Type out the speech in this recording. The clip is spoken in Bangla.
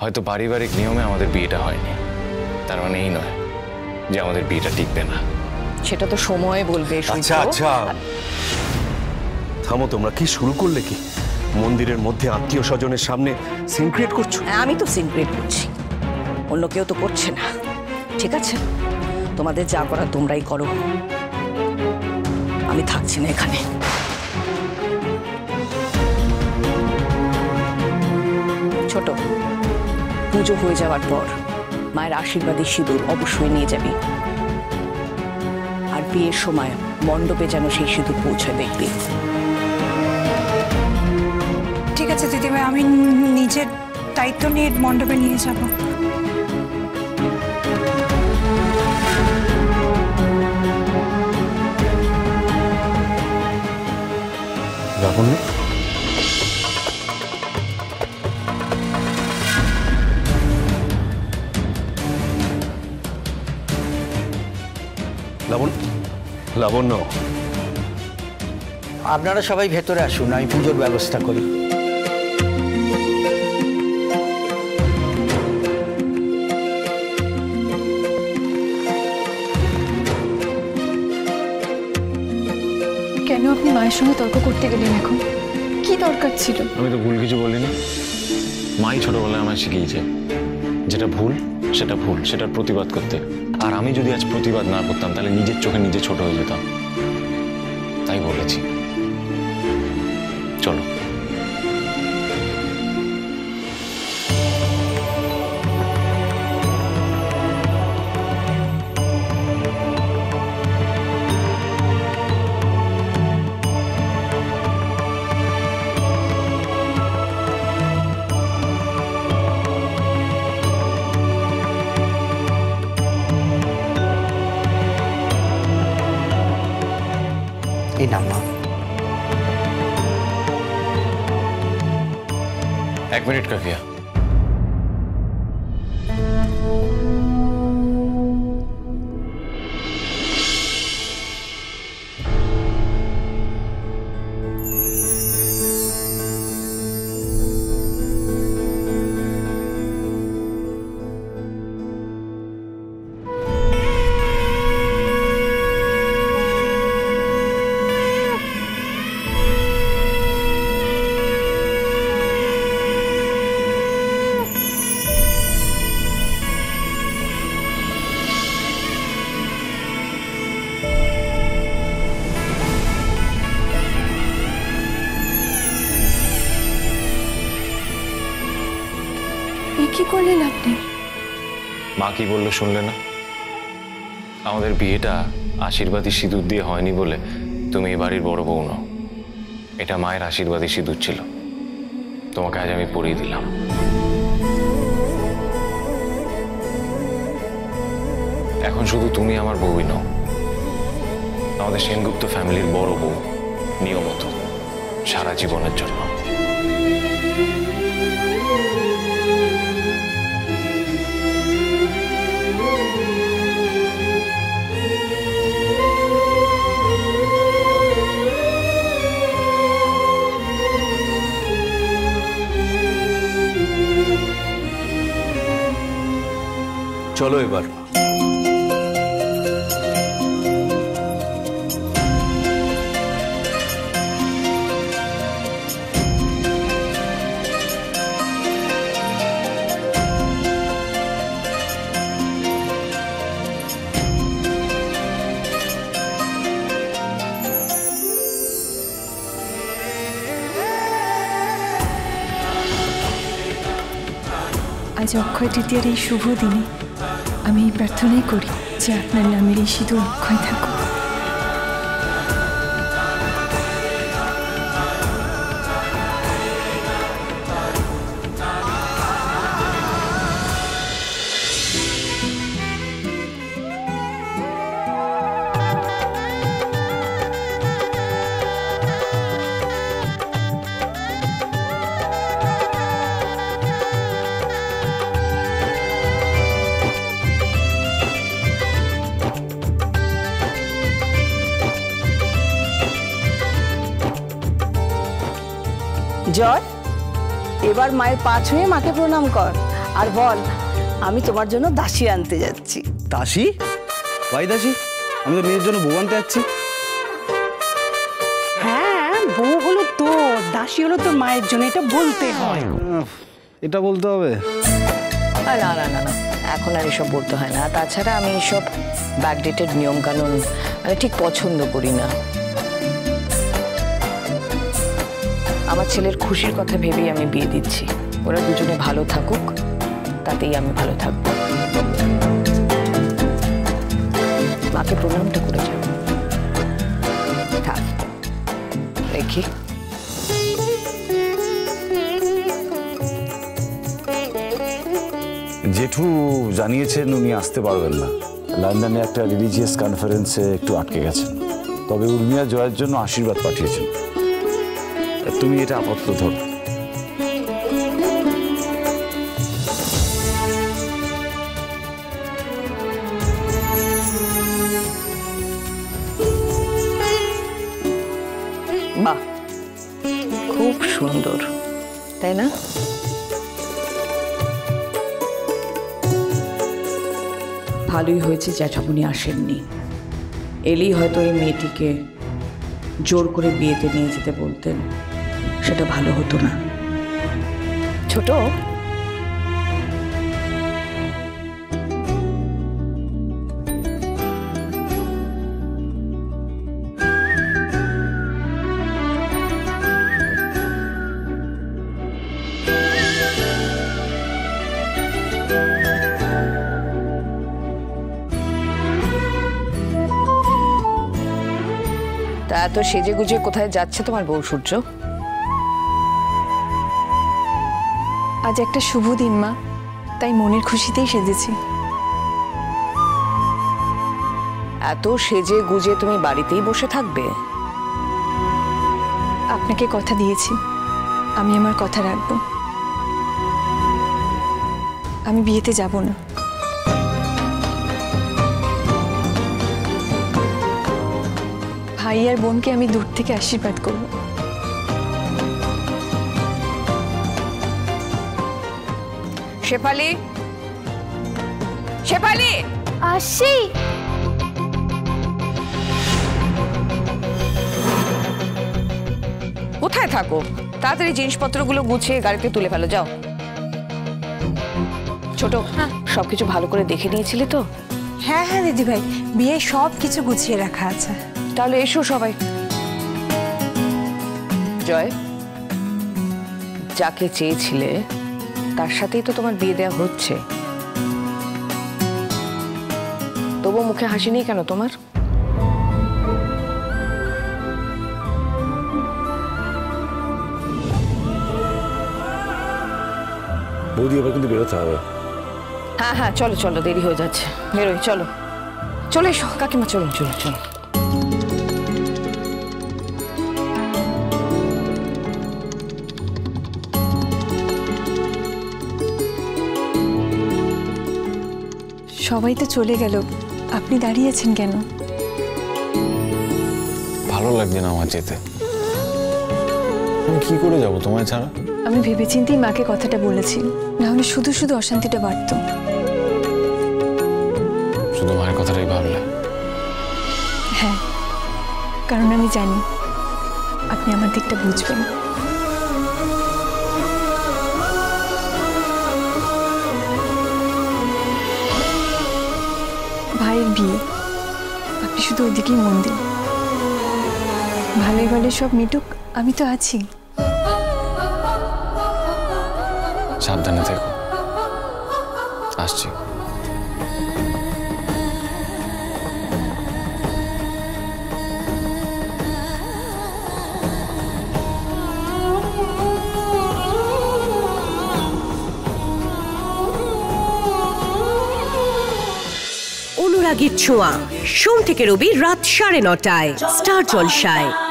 হয়তো পারিবারিক নিয়মে আমাদের বিয়েটা হয়নি। তার মানে এই নয় যে আমাদের বিয়েটা টিকবে না। সেটা তো সময় বলবে। আচ্ছা আচ্ছা। থামো তোমরা কি শুরু করলে কি? মন্দিরের মধ্যে আত্মীয় স্বজনের সামনে সিন ক্রিয়েট করছ? হ্যাঁ, আমি তো সিনক্রেট করছি। অন্য কেউ তো করছে না। ঠিক আছে? তোমাদের যা করার তোমরাই করো। আমি থাকছি না এখানে। পুজো হয়ে যাওয়ার পর মায়ের আশীর্বাদী সিঁদুর অবশ্যই নিয়ে যাবি। আর বিয়ের সময় মণ্ডপে যেন সেই সিঁদুর পৌঁছে দেখবি। ঠিক আছে দিদিভাই আমি নিজের দায়িত্ব নিয়ে মণ্ডপে নিয়ে যাব। লাবণ্য লাবণ্য লাবণ্য। আপনারা সবাই ভেতরে আসুন আমি পুজোর ব্যবস্থা করি। কেন আপনি মায়ের সঙ্গে তর্ক করতে গেলেন এখন? কি দরকার ছিল? আমি তো ভুল কিছু বলিনি। মাই ছোটবেলায় আমায় শিখিয়েছে যেটা ভুল সেটা ভুল সেটার প্রতিবাদ করতে। আর আমি যদি আজ প্রতিবাদ না করতাম, তাহলে নিজের চোখে নিজে ছোট হয়ে যেতাম। তাই বলেছি। চলো। এই নাম মা এক মিনিট মা কি বলল শুনলে না? আমাদের বিয়েটা আশীর্বাদী সিঁদুর দিয়ে হয়নি বলে তুমি এই বাড়ির বড় বউ নও। এটা মায়ের আশীর্বাদী সিঁদুর ছিল। তোমাকে আজ আমি পরিয়ে দিলাম। এখন শুধু তুমি আমার বউই নও। আমাদের সেনগুপ্ত ফ্যামিলির বড় বউ নিয়মত সারা জীবনের জন্য। চলো এবার। অক্ষয় তৃতীয়ার এই শুভ দিনে আমি প্রার্থনাই করি যে আপনার নামের এই সিঁদুর অক্ষয় থাকুক। জয় এবার মায়ের পা ছুঁয়ে মাকে প্রণাম কর। আর বল আমি তোমার জন্য দাসী আনতে যাচ্ছি। দাসী? ভাই দাসী আমি তো মেয়ের জন্য বউ আনতে যাচ্ছি। হ্যাঁ বউ হলো তোর দাসী হলো তোর মায়ের জন্য এটা বলতে হয়। এটা বলতে হবে? না না না না এখন আর এসব বলতে হয় না। তাছাড়া আমি এসব ব্যাকডেটেড নিয়মকানুন আমি ঠিক পছন্দ করি না। আমার ছেলের খুশির কথা ভেবেই আমি বিয়ে দিচ্ছি। ওরা দুজনে ভালো থাকুক, তাতেই আমি ভালো থাকব। মাকে প্রণামটা করে থাক। দেখি। জেঠু জানিয়েছেন উনি আসতে পারবেন না। লন্ডনে একটা রিলিজিয়াস কনফারেন্সে একটু আটকে গেছেন। তবে উর্মিয়া জয়ের জন্য আশীর্বাদ পাঠিয়েছেন। তুমি এটা আপাতত ধরো। বাহ, খুব সুন্দর, তাই না? ভালোই হয়েছে জ্যাঠামুনি আসেননি। এলেই হয়তো এই মেয়েটিকে জোর করে বিয়েতে নিয়ে যেতে বলতেন। সেটা ভালো হতো না। ছোট? তা এত সেজে গুজে কোথায় যাচ্ছে তোমার বউ সূর্য? আজ একটা শুভ দিন মা। তাই মনের খুশিতেই সেজেছি। এত সেজে গুজে তুমি বাড়িতেই বসে থাকবে? আপনাকে কথা দিয়েছি। আমি আমার কথা রাখব। আমি বিয়েতে যাব না। ভাই আর বোনকে আমি দূর থেকে আশীর্বাদ করব। শেফালি? শেফালি! আসি কোথায় থাকো? তাড়াতাড়ি জিনিসপত্রগুলো গুছিয়ে গাড়িতে তুলে ফেলো যাও। ছোট সবকিছু ভালো করে দেখে নিয়েছিলে তো? হ্যাঁ হ্যাঁ দিদি ভাই। বিয়ে সব কিছু গুছিয়ে রাখা আছে। তাহলে এসো সবাই। জয়। যাকে চেয়েছিলে তার সাথেই তো তোমার বিয়ে দেওয়া হচ্ছে। তবু মুখে হাসি নেই কেন তোমার? বৌদি এবার কিন্তু বেরোতে হবে। হ্যাঁ হ্যাঁ চলো চলো দেরি হয়ে যাচ্ছে। বেরোই চলো। চলে এসো কাকিমা চলুন চলো চলো সবাই তো চলে গেল। আপনি দাঁড়িয়েছেন কেন? ভালো লাগছে না আমার যেতে। আমি কি করে যাব তোমায় ছাড়া? আমি ভেবেচিন্তেই মাকে কথাটা বলেছি। না হলে শুধু শুধু অশান্তিটা বাড়তো। শুধু মায়ের কথাটাই ভাবলে। হ্যাঁ কারণ আমি জানি আপনি আমার দিকটা বুঝবেন। ভাইয়ের বিয়ে। আপনি শুধু ওইদিকেই মন দিন। ভালোই ভালো সব মিটুক, আমি তো আছি। সাবধানে থেকো। আসছি। অনুরাগীর ছোঁয়া। সোম থেকে রবি রাত সাড়ে নটায়। স্টার জলসায়।